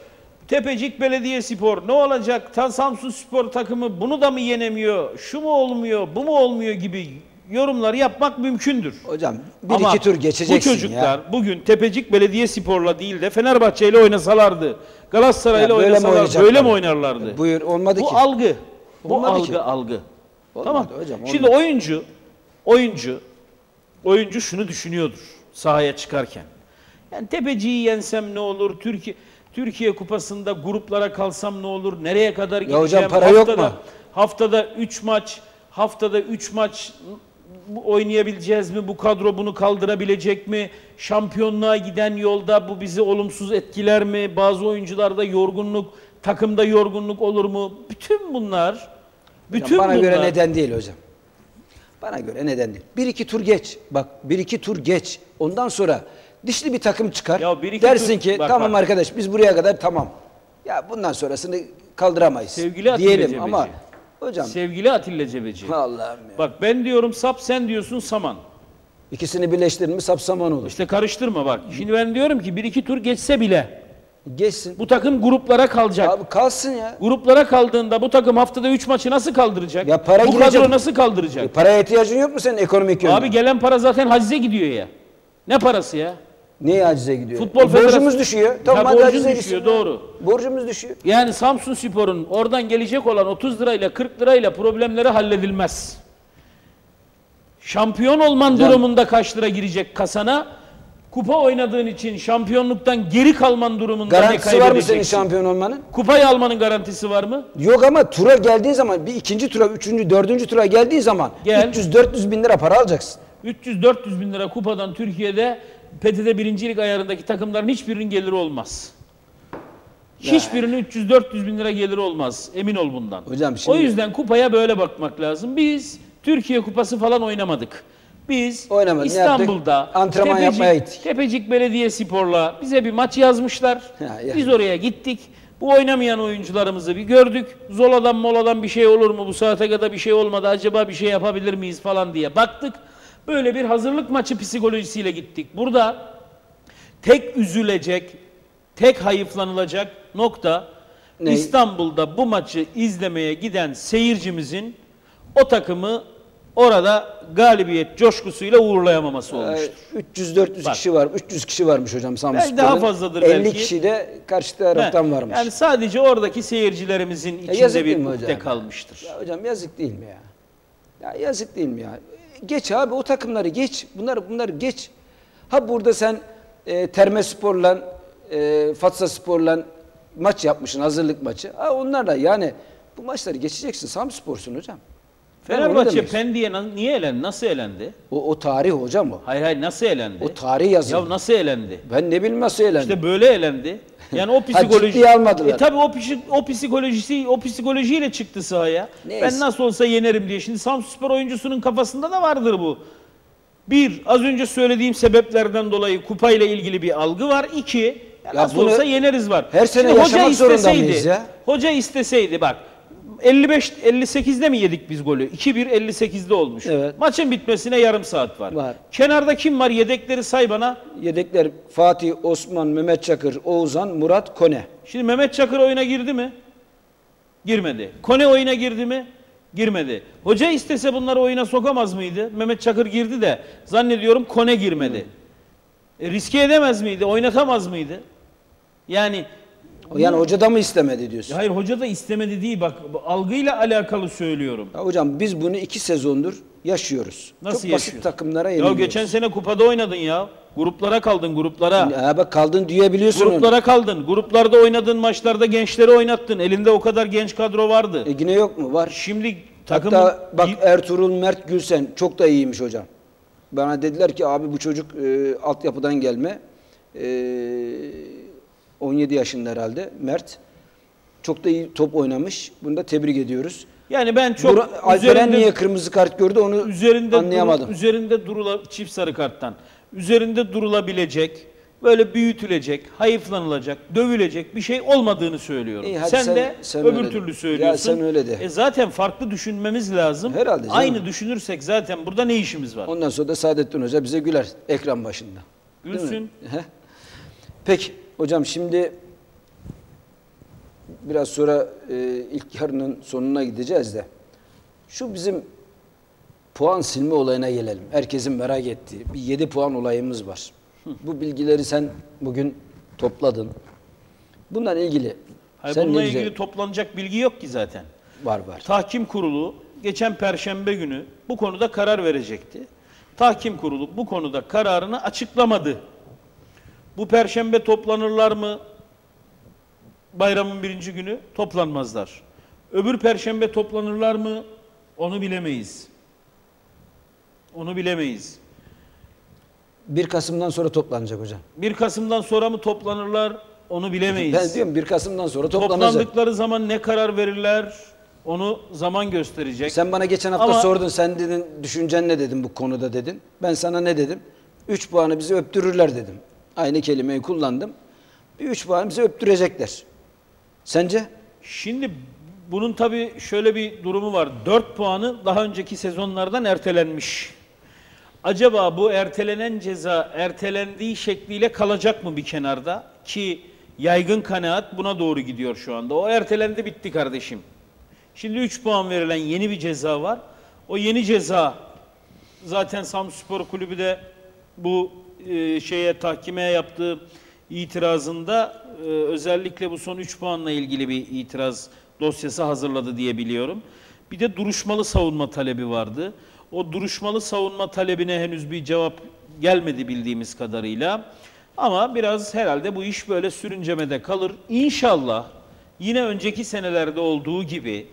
Tepecik Belediyespor ne olacak? Ta Samsun Spor takımı bunu da mı yenemiyor? Şu mu olmuyor? Bu mu olmuyor gibi yorumları yapmak mümkündür. Hocam bir Ama iki tur geçeceksin bu çocuklar ya. bugün Tepecik Belediyespor'la değil de Fenerbahçe ile oynasalardı, böyle mi oynasalardı oynayacaklar? böyle mi oynarlardı? Buyur olmadı bu ki. algı. Bu Olmadı algı ki. algı. Olmadı tamam. hocam, Şimdi olmadı. oyuncu oyuncu oyuncu şunu düşünüyordur sahaya çıkarken. Yani Tepeci'yi yensem ne olur? Türkiye Türkiye Kupası'nda gruplara kalsam ne olur? Nereye kadar gideceğim? hocam para yok haftada, mu? Haftada 3 maç, haftada 3 maç oynayabileceğiz mi? Bu kadro bunu kaldırabilecek mi? Şampiyonluğa giden yolda bu bizi olumsuz etkiler mi? Bazı oyuncularda yorgunluk, takımda yorgunluk olur mu? Bütün bunlar Hocam bütün bana bunlar göre neden değil hocam. Bana göre neden değil. Bir iki tur geç. Bak bir iki tur geç. Ondan sonra dişli bir takım çıkar. Ya bir iki Dersin tur- ki bak, tamam bak. arkadaş biz buraya kadar tamam. Ya bundan sonrasını kaldıramayız. Sevgili Atilla diyelim Cebeci. ama hocam Sevgili Atilla Cebeci. Allah'ım ya. Bak ben diyorum sap sen diyorsun saman. ikisini birleştirin mi sapsaman olur. İşte karıştırma bak. Şimdi ben diyorum ki bir iki tur geçse bile Geçsin. bu takım gruplara kalacak. Abi kalsın ya. Gruplara kaldığında bu takım haftada 3 maçı nasıl kaldıracak? Ya para bu girecek. kadro nasıl kaldıracak? E, paraya ihtiyacın yok mu senin ekonomik yönden? Abi gelen para zaten hacize gidiyor ya. Ne parası ya? Neye acize gidiyor? Futbol E, borcumuz düşüyor. Tamam acize düşüyor, gitsin doğru. Borcumuz düşüyor. Yani Samsun Spor'un oradan gelecek olan 30 lirayla 40 lirayla problemleri halledilmez. Şampiyon olman Hocam- durumunda kaç lira girecek kasana? Kupa oynadığın için şampiyonluktan geri kalman durumunda ne Garantisi var mı senin şampiyon olmanın? Kupayı almanın garantisi var mı? Yok ama tura geldiğin zaman bir ikinci tura, üçüncü, dördüncü tura geldiği zaman Gel. 300-400 bin lira para alacaksın. 300-400 bin lira kupadan Türkiye'de PTT birincilik ayarındaki takımların hiçbirinin geliri olmaz. Hiçbirinin 300-400 bin lira geliri olmaz. Emin ol bundan. Hocam şimdi- O yüzden kupaya böyle bakmak lazım. Biz Türkiye kupası falan oynamadık. Biz Oynamadık, ne İstanbul'da? Antrenman yapmaya gittik. Tepecik Belediyespor'la bize bir maç yazmışlar. Ha, ya. Biz oraya gittik. Bu oynamayan oyuncularımızı bir gördük. Zoladan moladan bir şey olur mu? Bu saate kadar bir şey olmadı. Acaba bir şey yapabilir miyiz falan diye baktık. Böyle bir hazırlık maçı psikolojisiyle gittik. Burada tek üzülecek, tek hayıflanılacak nokta Ne? İstanbul'da bu maçı izlemeye giden seyircimizin o takımı orada galibiyet coşkusuyla uğurlayamaması olmuştur. 300-400 Bak. kişi var. 300 kişi varmış hocam Samsun'da. daha fazladır 50 belki. kişi de karşı taraftan He, varmış. Yani sadece oradaki seyircilerimizin içinde değil bir ukde ya? kalmıştır. Ya hocam yazık değil mi ya? Ya yazık değil mi ya? Geç abi o takımları geç. Bunları bunları geç. Ha burada sen e, Terme Spor'la e, Fatsa Spor'la maç yapmışsın hazırlık maçı. Ha onlarla yani bu maçları geçeceksin. Samspor'sun hocam. Ben onu Fenerbahçe Pendik'e niye elendi? Nasıl elendi? O, o tarih hocam o. Hayır hayır nasıl elendi? O tarih yazılı. Ya nasıl elendi? Ben ne bileyim nasıl eğlendim. İşte böyle elendi. Yani o Ha, psikoloji ciddiye almadılar. E tabii o psik- o psikolojisi o psikolojiyle çıktı sahaya. Neyse. Ben nasıl olsa yenerim diye. Şimdi Samsunspor oyuncusunun kafasında da vardır bu. Bir, az önce söylediğim sebeplerden dolayı kupayla ilgili bir algı var. İki, ya Ya nasıl bunu olsa yeneriz var. her sene yaşamak zorunda mıyız ya? Hoca isteseydi bak 55 58'de mi yedik biz golü? 2-1 58'de olmuş. Evet. Maçın bitmesine yarım saat var. Var. Kenarda kim var? Yedekleri say bana. Yedekler Fatih, Osman, Mehmet Çakır, Oğuzhan, Murat, Kone. Şimdi Mehmet Çakır oyuna girdi mi? Girmedi. Kone oyuna girdi mi? Girmedi. Hoca istese bunları oyuna sokamaz mıydı? Mehmet Çakır girdi de zannediyorum Kone girmedi. E, riske edemez miydi? Oynatamaz mıydı? Yani Yani hoca da mı istemedi diyorsun? hayır hoca da istemedi değil bak algıyla alakalı söylüyorum. Ya hocam biz bunu iki sezondur yaşıyoruz. Nasıl Çok basit yaşıyorsun? takımlara Ya yeniliyoruz. geçen sene kupada oynadın ya. Gruplara kaldın gruplara. Ya bak kaldın diyebiliyorsun onu. Gruplara kaldın. Gruplarda oynadığın maçlarda gençleri oynattın. Elinde o kadar genç kadro vardı. E yine yok mu? Var. Şimdi takımın Hatta bak Ertuğrul Mert Gülsen çok da iyiymiş hocam. Bana dediler ki abi bu çocuk e, altyapıdan gelme. E, 17 yaşında herhalde Mert. Çok da iyi top oynamış. Bunu da tebrik ediyoruz. yani ben çok Bura- Alperen üzerinde, niye kırmızı kart gördü onu üzerinde anlayamadım. duru- üzerinde durula çift sarı karttan. Üzerinde durulabilecek, böyle büyütülecek, hayıflanılacak, dövülecek bir şey olmadığını söylüyorum. İyi, sen, sen- de sen öbür de. türlü Ya söylüyorsun. sen öyle de. E zaten farklı düşünmemiz lazım. Herhalde canım. Aynı düşünürsek zaten burada ne işimiz var? Ondan sonra da Saadettin Hoca bize güler ekran başında. Gülsün. Peki hocam şimdi biraz sonra e, ilk yarının sonuna gideceğiz de şu bizim puan silme olayına gelelim. Herkesin merak ettiği bir 7 puan olayımız var. Bu bilgileri sen bugün topladın. Bundan ilgili Hayır, sen bununla ilgili toplanacak bilgi yok ki zaten. var var. Tahkim kurulu geçen perşembe günü bu konuda karar verecekti. Tahkim kurulu bu konuda kararını açıklamadı. Bu perşembe toplanırlar mı? Bayramın birinci günü toplanmazlar. Öbür perşembe toplanırlar mı? Onu bilemeyiz. Onu bilemeyiz. 1 Kasım'dan sonra toplanacak hocam. 1 Kasım'dan sonra mı toplanırlar? Onu bilemeyiz. Ben diyorum 1 Kasım'dan sonra toplanacak. Toplandıkları zaman ne karar verirler? Onu zaman gösterecek. Sen bana geçen hafta Ama- sordun sen dedin düşüncen ne dedin bu konuda dedin. Ben sana ne dedim? 3 puanı bizi öptürürler dedim. Aynı kelimeyi kullandım. Bir 3 puanı bizi öptürecekler. Sence? Şimdi bunun tabii şöyle bir durumu var. 4 puanı daha önceki sezonlardan ertelenmiş. Acaba bu ertelenen ceza ertelendiği şekliyle kalacak mı bir kenarda? Ki yaygın kanaat buna doğru gidiyor şu anda. O ertelendi bitti kardeşim. Şimdi 3 puan verilen yeni bir ceza var. O yeni ceza zaten Samspor Kulübü de bu e, şeye tahkime yaptığı itirazında e, özellikle bu son 3 puanla ilgili bir itiraz dosyası hazırladı diye biliyorum. Bir de duruşmalı savunma talebi vardı. O duruşmalı savunma talebine henüz bir cevap gelmedi bildiğimiz kadarıyla. Ama biraz herhalde bu iş böyle sürüncemede kalır. İnşallah yine önceki senelerde olduğu gibi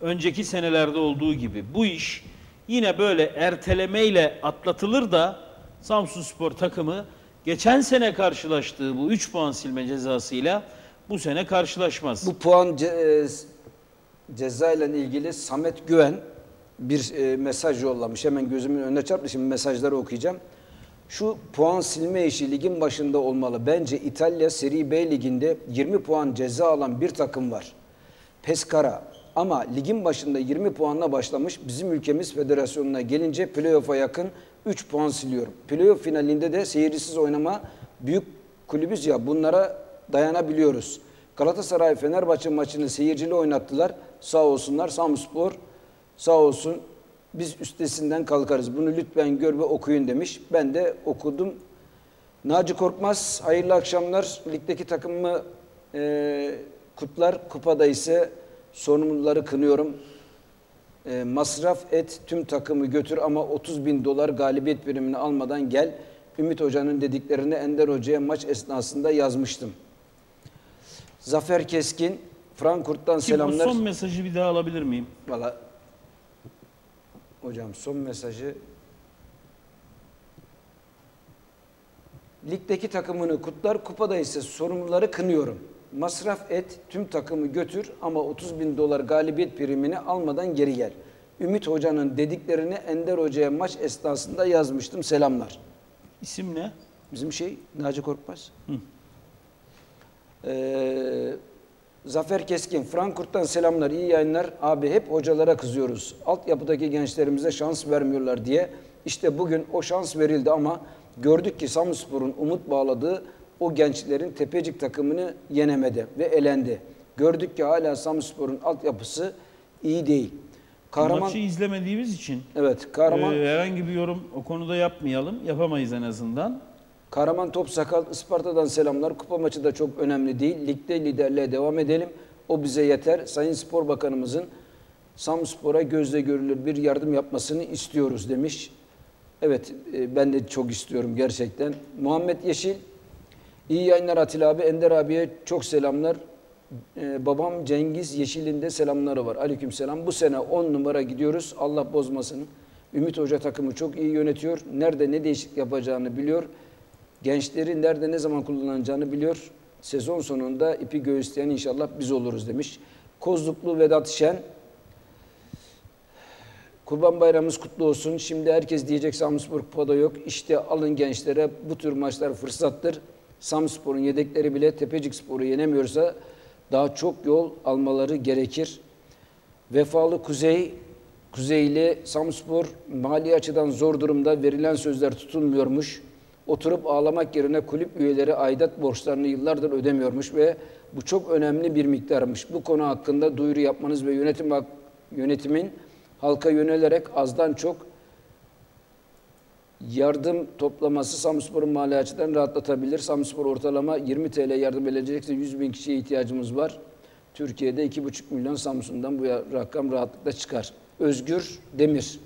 önceki senelerde olduğu gibi bu iş yine böyle ertelemeyle atlatılır da Samsun Spor takımı geçen sene karşılaştığı bu 3 puan silme cezasıyla bu sene karşılaşmaz. Bu puan ce- e, ceza ile ilgili Samet Güven bir e, mesaj yollamış. Hemen gözümün önüne çarptı. Şimdi mesajları okuyacağım. Şu puan silme işi ligin başında olmalı. Bence İtalya Serie B liginde 20 puan ceza alan bir takım var. Pescara. Ama ligin başında 20 puanla başlamış. Bizim ülkemiz federasyonuna gelince playoff'a yakın 3 puan siliyor. Playoff finalinde de seyircisiz oynama büyük kulübüz ya bunlara dayanabiliyoruz. Galatasaray Fenerbahçe maçını seyircili oynattılar. Sağ olsunlar Samspor sağ olsun biz üstesinden kalkarız. Bunu lütfen gör ve okuyun demiş. Ben de okudum. Naci Korkmaz hayırlı akşamlar. Ligdeki takımımı e, kutlar. Kupada ise sorumluları kınıyorum. E, masraf et tüm takımı götür ama 30 bin dolar galibiyet birimini almadan gel. Ümit Hoca'nın dediklerini Ender Hoca'ya maç esnasında yazmıştım. Zafer Keskin, Frankfurt'tan Kim, selamlar. son mesajı bir daha alabilir miyim? Valla hocam son mesajı ligdeki takımını kutlar kupada ise sorumluları kınıyorum. Masraf et tüm takımı götür ama 30 bin dolar galibiyet primini almadan geri gel. Ümit Hoca'nın dediklerini Ender Hoca'ya maç esnasında yazmıştım selamlar. İsim ne? Bizim şey Naci Korkmaz. Ee, Zafer Keskin, Frankfurt'tan selamlar, iyi yayınlar. Abi hep hocalara kızıyoruz. Altyapıdaki gençlerimize şans vermiyorlar diye. İşte bugün o şans verildi ama gördük ki Samspor'un umut bağladığı o gençlerin Tepecik takımını yenemedi ve elendi. Gördük ki hala Samspor'un altyapısı iyi değil. Kahraman, Maçı izlemediğimiz için evet, Kahraman, e, herhangi bir yorum o konuda yapmayalım. Yapamayız en azından. Kahraman Topsakal Isparta'dan selamlar. Kupa maçı da çok önemli değil. Ligde liderliğe devam edelim. O bize yeter. Sayın Spor Bakanımızın Samspor'a gözle görülür bir yardım yapmasını istiyoruz demiş. Evet e, ben de çok istiyorum gerçekten. Muhammed Yeşil iyi yayınlar Atilla abi. Ender abiye çok selamlar. Ee, babam Cengiz Yeşil'in de selamları var. Aleyküm selam. Bu sene 10 numara gidiyoruz. Allah bozmasın. Ümit Hoca takımı çok iyi yönetiyor. Nerede ne değişik yapacağını biliyor. Gençleri nerede ne zaman kullanacağını biliyor. Sezon sonunda ipi göğüsleyen inşallah biz oluruz demiş. Kozluklu Vedat Şen. Kurban Bayramımız kutlu olsun. Şimdi herkes diyecek Samspor kupada yok. İşte alın gençlere bu tür maçlar fırsattır. Samspor'un yedekleri bile Tepecik Spor'u yenemiyorsa daha çok yol almaları gerekir. Vefalı Kuzey, Kuzeyli Samspor mali açıdan zor durumda verilen sözler tutulmuyormuş. Oturup ağlamak yerine kulüp üyeleri aidat borçlarını yıllardır ödemiyormuş ve bu çok önemli bir miktarmış. Bu konu hakkında duyuru yapmanız ve yönetim yönetimin halka yönelerek azdan çok yardım toplaması Samspor'un mali açıdan rahatlatabilir. Samspor ortalama 20 TL yardım edilecekse 100 bin kişiye ihtiyacımız var. Türkiye'de 2,5 milyon Samsun'dan bu rakam rahatlıkla çıkar. Özgür Demir.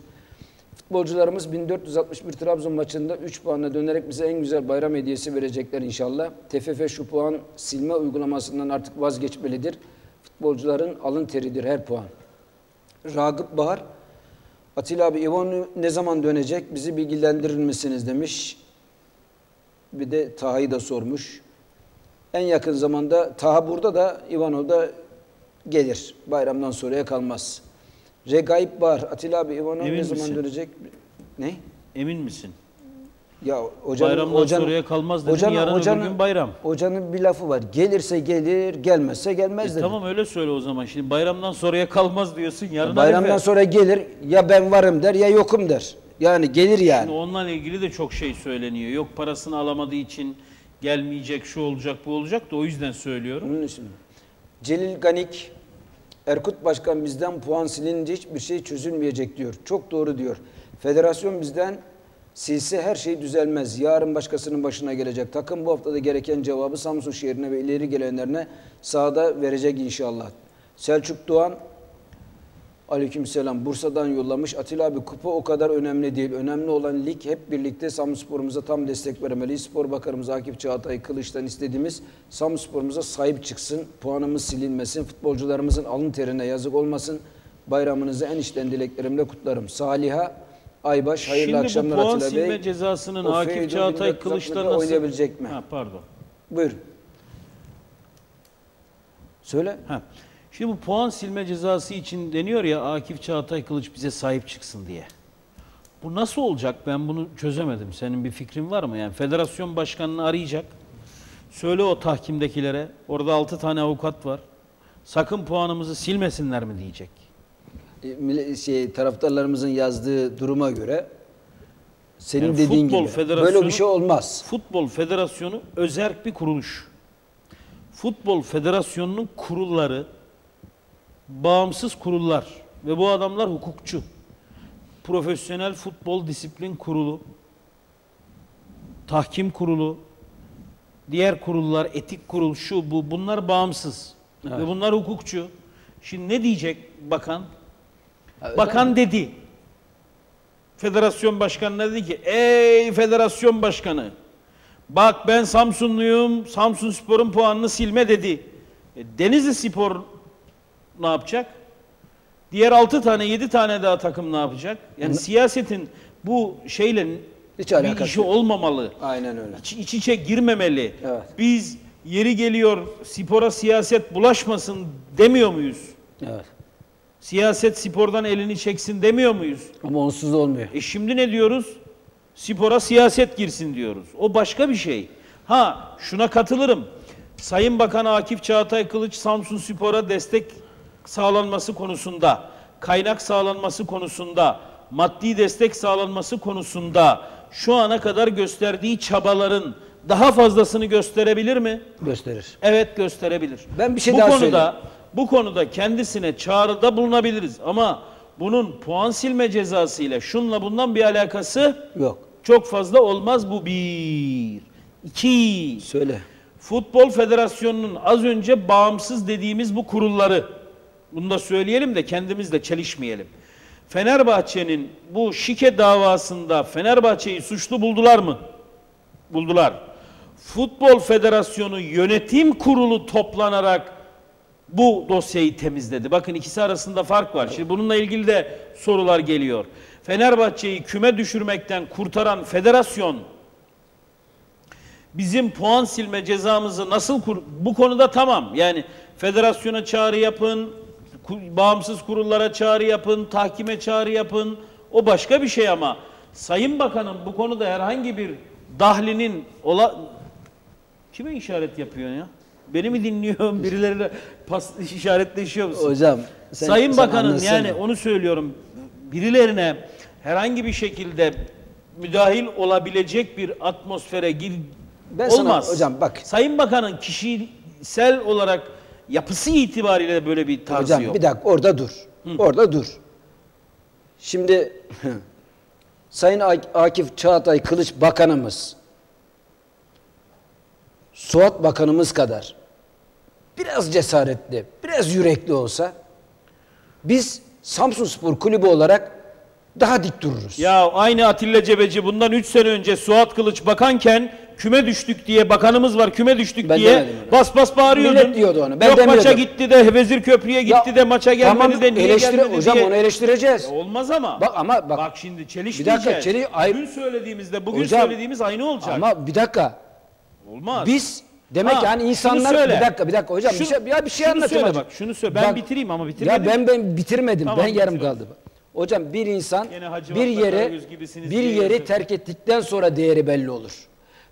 Futbolcularımız 1461 Trabzon maçında 3 puanla dönerek bize en güzel bayram hediyesi verecekler inşallah. TFF şu puan silme uygulamasından artık vazgeçmelidir. Futbolcuların alın teridir her puan. Ragıp Bahar, Atilla abi İvan ne zaman dönecek bizi bilgilendirir misiniz demiş. Bir de Taha'yı da sormuş. En yakın zamanda Taha burada da Ivanov da gelir. Bayramdan sonraya kalmaz. Regaip Bahar, Atilla abi İvanov Emin ne zaman dönecek? Ne? Emin misin? Ya hocanın, Bayramdan hocanın- sonraya kalmaz dedin, hocanın- yarın öbür hocanın- gün bayram. Hocanın bir lafı var. Gelirse gelir, gelmezse gelmez E dedi. tamam öyle söyle o zaman. Şimdi bayramdan sonraya kalmaz diyorsun. Yarın Bayramdan Arife. sonra gelir ya ben varım der ya yokum der. Yani gelir yani. Şimdi onunla ilgili de çok şey söyleniyor. Yok parasını alamadığı için gelmeyecek, şu olacak, bu olacak da o yüzden söylüyorum. Onun için. Celil Ganik, Erkut Başkan bizden puan silince hiçbir şey çözülmeyecek diyor. Çok doğru diyor. Federasyon bizden silse her şey düzelmez. Yarın başkasının başına gelecek. Takım bu haftada gereken cevabı Samsun şehrine ve ileri gelenlerine sahada verecek inşallah. Selçuk Doğan, Aleykümselam. Bursa'dan yollamış. Atilla abi kupa o kadar önemli değil. Önemli olan lig hep birlikte Samspor'umuza tam destek vermeliyiz. Spor Bakanımız Akif Çağatay Kılıç'tan istediğimiz Samspor'umuza sahip çıksın. Puanımız silinmesin. Futbolcularımızın alın terine yazık olmasın. Bayramınızı en içten dileklerimle kutlarım. Saliha Aybaş hayırlı Şimdi akşamlar bu puan Atilla Bey. silme cezasının O Akif Çağatay 1460'da Kılıç'ta nasıl... oynayabilecek mi? Ha, pardon. Buyur. Söyle. Ha. Şimdi bu puan silme cezası için deniyor ya Akif Çağatay Kılıç bize sahip çıksın diye. Bu nasıl olacak? Ben bunu çözemedim. Senin bir fikrin var mı? Yani federasyon başkanını arayacak. Söyle o tahkimdekilere. Orada 6 tane avukat var. Sakın puanımızı silmesinler mi diyecek. E, şey taraftarlarımızın yazdığı duruma göre senin Yani dediğin gibi böyle bir şey olmaz. Futbol Federasyonu özerk bir kuruluş. Futbol Federasyonu'nun kurulları bağımsız kurullar ve bu adamlar hukukçu. Profesyonel Futbol Disiplin Kurulu, Tahkim Kurulu, diğer kurullar, etik kurul, şu bu bunlar bağımsız. Ve bunlar hukukçu. Şimdi ne diyecek bakan? Bakan dedi. Federasyon başkanına dedi ki ey federasyon başkanı bak ben Samsunluyum Samsun Spor'un puanını silme dedi. E, Denizli Spor ne yapacak? Diğer 6 tane 7 tane daha takım ne yapacak? Yani siyasetin bu şeyle Hiç bir alakası işi yok. olmamalı. Aynen öyle. İç, iç içe girmemeli. Evet. Biz yeri geliyor spora siyaset bulaşmasın demiyor muyuz? Evet. Siyaset spordan elini çeksin demiyor muyuz? Ama onsuz olmuyor. E şimdi ne diyoruz? Spora siyaset girsin diyoruz. O başka bir şey. Ha şuna katılırım. Sayın Bakan Akif Çağatay Kılıç Samsun Spor'a destek sağlanması konusunda, kaynak sağlanması konusunda, maddi destek sağlanması konusunda şu ana kadar gösterdiği çabaların daha fazlasını gösterebilir mi? Gösterir. Evet gösterebilir. Ben bir şey bu daha konuda, söyleyeyim. Bu konuda kendisine çağrıda bulunabiliriz ama bunun puan silme cezası ile şunla bundan bir alakası Yok. çok fazla olmaz bu bir. İki, Söyle. Futbol Federasyonu'nun az önce bağımsız dediğimiz bu kurulları, bunu da söyleyelim de kendimizle çelişmeyelim. Fenerbahçe'nin bu şike davasında Fenerbahçe'yi suçlu buldular mı? Buldular. Futbol Federasyonu Yönetim Kurulu toplanarak bu dosyayı temizledi. Bakın ikisi arasında fark var. Şimdi bununla ilgili de sorular geliyor. Fenerbahçe'yi küme düşürmekten kurtaran federasyon bizim puan silme cezamızı nasıl kur bu konuda tamam. Yani federasyona çağrı yapın, bağımsız kurullara çağrı yapın, tahkime çağrı yapın. O başka bir şey ama Sayın Bakanım bu konuda herhangi bir dahlinin ola kime işaret yapıyor ya? Beni mi dinliyor? Birilerine pas işaretleşiyor musun? Hocam sen- Sayın sen Bakanın anlasana. yani onu söylüyorum. Birilerine herhangi bir şekilde müdahil olabilecek bir atmosfere gir Ben sana- olmaz. hocam bak. Sayın Bakanın kişisel olarak yapısı itibariyle böyle bir tarzı Hocam yok. bir dakika orada dur. Orada dur. Şimdi Sayın Ak- Akif Çağatay Kılıç Bakanımız Suat Bakanımız kadar biraz cesaretli, biraz yürekli olsa biz Samsun Spor Kulübü olarak daha dik dururuz. Ya aynı Atilla Cebeci bundan 3 sene önce Suat Kılıç bakanken küme düştük diye bakanımız var küme düştük Ben diye bas bas bağırıyordun. Millet diyordu onu, ben Yok maça gitti de Vezir Köprü'ye gitti Ya, de maça gelmedi tamam, de niye eleştire- gelmedi hocam diye. onu eleştireceğiz. Olmaz ama. Bak ama bak, Bak şimdi Bir çelişmeyeceğiz. dakika, çeli-. Bugün söylediğimizde bugün Hocam, söylediğimiz aynı olacak. ama bir dakika Olmaz. biz demek Ha, yani insanlar söyle. bir dakika bir dakika hocam bir Şunu- şey ya bir şey anlatayım söyle bak, şunu söyle. Ben Bak, bitireyim ama bitirmedim. Ya ben ben bitirmedim. Tamam, ben yarım kaldı. Hocam bir insan bir gibisiniz bir yeri terk ettikten sonra değeri belli olur.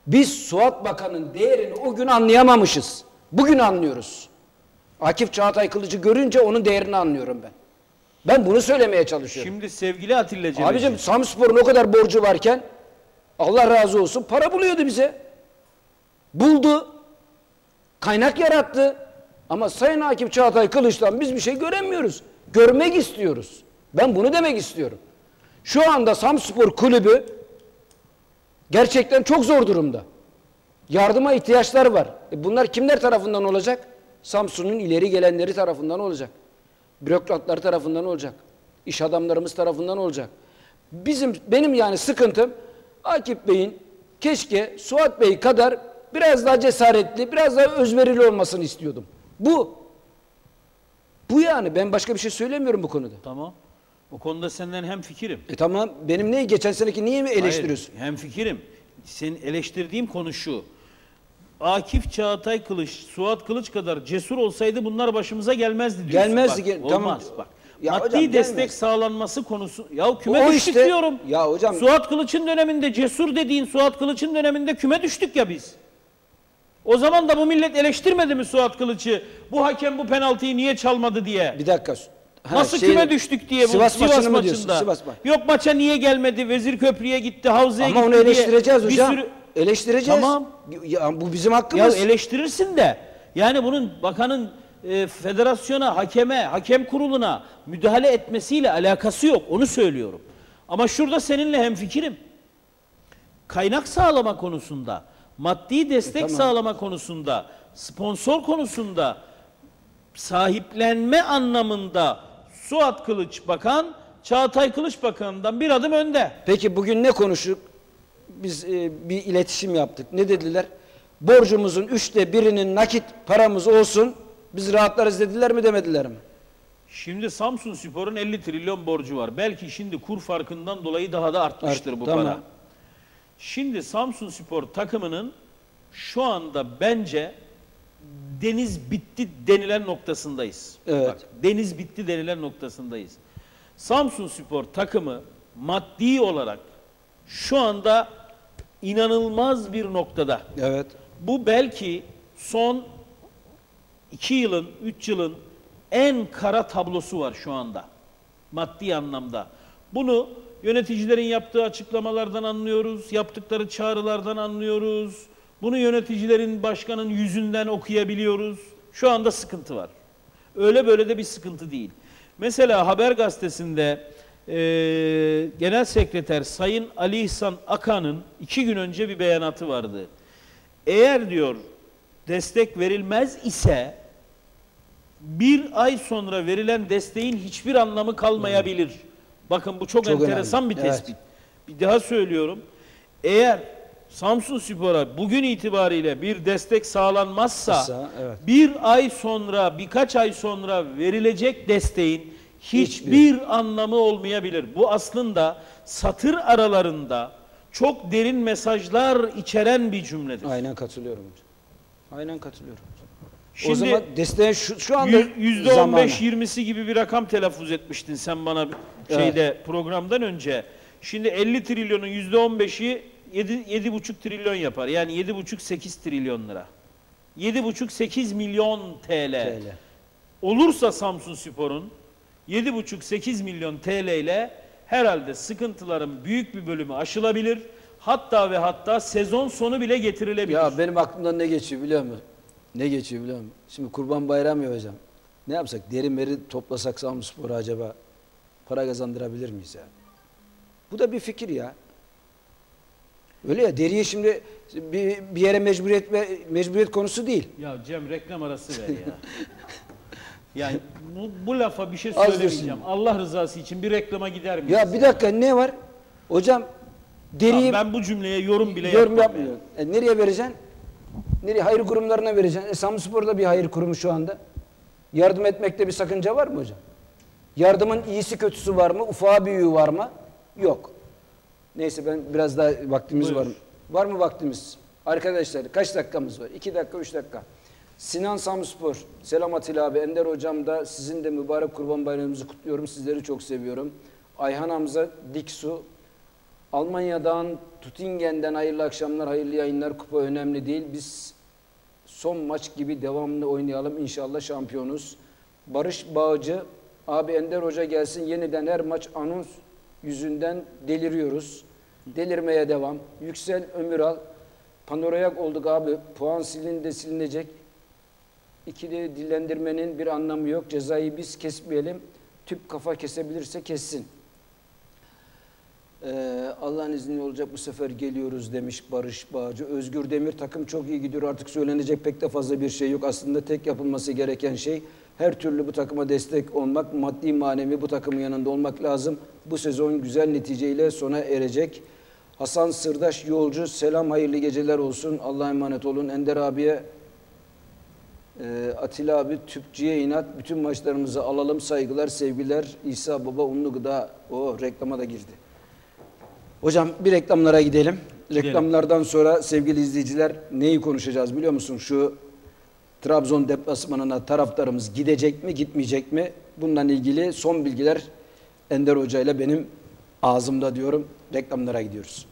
Biz Suat Bakan'ın değerini o gün anlayamamışız. Bugün anlıyoruz. Akif Çağatay Kılıcı görünce onun değerini anlıyorum ben. Ben bunu söylemeye çalışıyorum. Şimdi sevgili Atilla Cebeci. Abicim Samspor'un o kadar borcu varken Allah razı olsun para buluyordu bize. Buldu. Kaynak yarattı. Ama Sayın Akif Çağatay Kılıç'tan biz bir şey göremiyoruz. Görmek istiyoruz. Ben bunu demek istiyorum. Şu anda Samspor Kulübü gerçekten çok zor durumda. Yardıma ihtiyaçları var. E bunlar kimler tarafından olacak? Samsun'un ileri gelenleri tarafından olacak. Bürokratlar tarafından olacak. İş adamlarımız tarafından olacak. Bizim benim yani sıkıntım Akif Bey'in keşke Suat Bey kadar biraz daha cesaretli, biraz daha özverili olmasını istiyordum. Bu. Bu yani ben başka bir şey söylemiyorum bu konuda. Tamam. O konuda senden hem fikirim. E tamam benim ne geçen seneki niye mi eleştiriyorsun? Hem fikirim. Senin eleştirdiğim konu şu. Akif Çağatay Kılıç, Suat Kılıç kadar cesur olsaydı bunlar başımıza gelmezdi diyorsun. Gelmezdi, Bak, gel- olmaz tamam. bak. Ya Maddi hocam, destek gelmez. sağlanması konusu. Ya küme O düştük işte- diyorum. Ya hocam- Suat Kılıç'ın döneminde cesur dediğin Suat Kılıç'ın döneminde küme düştük ya biz. O zaman da bu millet eleştirmedi mi Suat Kılıç'ı? Bu hakem bu penaltıyı niye çalmadı diye. Bir dakika. Ha, Nasıl şey- küme düştük diye bu Sivas, Sivas, maçını mı diyorsun? maçında. Sivas maçı. Yok maça niye gelmedi? Vezir Köprü'ye gitti, Havza'ya Ama gitti onu diye eleştireceğiz bir hocam. sürü- Eleştireceğiz. Tamam. Ya, bu bizim Ya hakkımız. eleştirirsin de yani bunun bakanın e, federasyona, hakeme, hakem kuruluna müdahale etmesiyle alakası yok. Onu söylüyorum. Ama şurada seninle hemfikirim. Kaynak sağlama konusunda, maddi destek E, tamam. sağlama konusunda, sponsor konusunda, sahiplenme anlamında Suat Kılıç Bakan, Çağatay Kılıç Bakan'dan bir adım önde. Peki bugün ne konuştuk? Biz e, bir iletişim yaptık. Ne dediler? Borcumuzun üçte birinin nakit paramız olsun. Biz rahatlarız dediler mi demediler mi? Şimdi Samsun Spor'un 50 trilyon borcu var. Belki şimdi kur farkından dolayı daha da artmıştır Art- bu tamam. para. Şimdi Samsun Spor takımının şu anda bence deniz bitti denilen noktasındayız. Evet. Bak, deniz bitti denilen noktasındayız. Samsun Spor takımı maddi olarak şu anda inanılmaz bir noktada. Evet. Bu belki son 2 yılın, 3 yılın en kara tablosu var şu anda. Maddi anlamda. Bunu yöneticilerin yaptığı açıklamalardan anlıyoruz, yaptıkları çağrılardan anlıyoruz. Bunu yöneticilerin, başkanın yüzünden okuyabiliyoruz. Şu anda sıkıntı var. Öyle böyle de bir sıkıntı değil. Mesela Haber Gazetesi'nde eee, Genel Sekreter Sayın Ali İhsan Akan'ın iki gün önce bir beyanatı vardı. Eğer diyor destek verilmez ise bir ay sonra verilen desteğin hiçbir anlamı kalmayabilir. Bakın bu çok, Çok enteresan önemli. bir Evet. tespit. Bir daha söylüyorum. Eğer Samsun Spor'a bugün itibariyle bir destek sağlanmazsa Masa, evet. bir ay sonra, birkaç ay sonra verilecek desteğin hiçbir, Hiçbir. anlamı olmayabilir. Bu aslında satır aralarında çok derin mesajlar içeren bir cümledir. Aynen katılıyorum. Aynen katılıyorum. Şimdi o zaman desteğin şu, şu anda Yü- Yüzde on beş, yirmisi gibi bir rakam telaffuz etmiştin sen bana şeyde programdan önce. Şimdi 50 trilyonun yüzde on beşi yedi buçuk trilyon yapar. Yani yedi buçuk sekiz trilyon lira. Yedi buçuk sekiz milyon TL. TL. Olursa Samsun Spor'un yedi buçuk sekiz milyon TL ile herhalde sıkıntıların büyük bir bölümü aşılabilir. Hatta ve hatta sezon sonu bile getirilebilir. Ya benim aklımdan ne geçiyor biliyor musun? Ne geçiyor biliyor musun? Şimdi Kurban Bayramı ya hocam. Ne yapsak? Deri meri toplasak Samspor'a acaba? para kazandırabilir miyiz ya? Bu da bir fikir ya. Öyle ya deriye şimdi bir, bir yere mecburiyet mecburiyet konusu değil. Ya Cem reklam arası ver ya. yani bu, bu lafa bir şey söylemeyeceğim. Allah rızası için bir reklama gider miyiz? Ya bir dakika ne var? Hocam deriyi Ya ben bu cümleye yorum bile yorum yapmam yapmıyor. E, nereye vereceksin? Nereye? Hayır kurumlarına vereceksin. E, Samspor'da bir hayır kurumu şu anda. Yardım etmekte bir sakınca var mı hocam? Yardımın iyisi kötüsü var mı? Ufağı büyüğü var mı? Yok. Neyse ben biraz daha vaktimiz Buyur. var. Var mı vaktimiz? Arkadaşlar kaç dakikamız var? İki dakika, üç dakika. Sinan Samspor, Selam Atilla abi, Ender hocam da sizin de mübarek kurban bayramınızı kutluyorum. Sizleri çok seviyorum. Ayhan Hamza, Diksu, Almanya'dan, Tutingen'den hayırlı akşamlar, hayırlı yayınlar. Kupa önemli değil. Biz son maç gibi devamlı oynayalım. İnşallah şampiyonuz. Barış Bağcı, abi Ender Hoca gelsin yeniden her maç anons yüzünden deliriyoruz. Delirmeye devam. Yüksel Ömüral, panorayak olduk abi. Puan silin de silinecek. İkili dillendirmenin bir anlamı yok. Cezayı biz kesmeyelim. Tüp kafa kesebilirse kessin. Ee, Allah'ın izniyle olacak bu sefer geliyoruz demiş Barış Bağcı. Özgür Demir takım çok iyi gidiyor artık söylenecek pek de fazla bir şey yok. Aslında tek yapılması gereken şey her türlü bu takıma destek olmak, maddi manevi bu takımın yanında olmak lazım. Bu sezon güzel neticeyle sona erecek. Hasan Sırdaş yolcu selam hayırlı geceler olsun. Allah'a emanet olun. Ender abiye ee, Atilla abi tüpçüye inat bütün maçlarımızı alalım saygılar sevgiler İsa Baba unlu gıda o reklama da girdi. Hocam bir reklamlara gidelim. Reklamlardan sonra sevgili izleyiciler neyi konuşacağız biliyor musun? Şu Trabzon deplasmanına taraftarımız gidecek mi gitmeyecek mi? Bundan ilgili son bilgiler Ender Hoca ile benim ağzımda diyorum. Reklamlara gidiyoruz.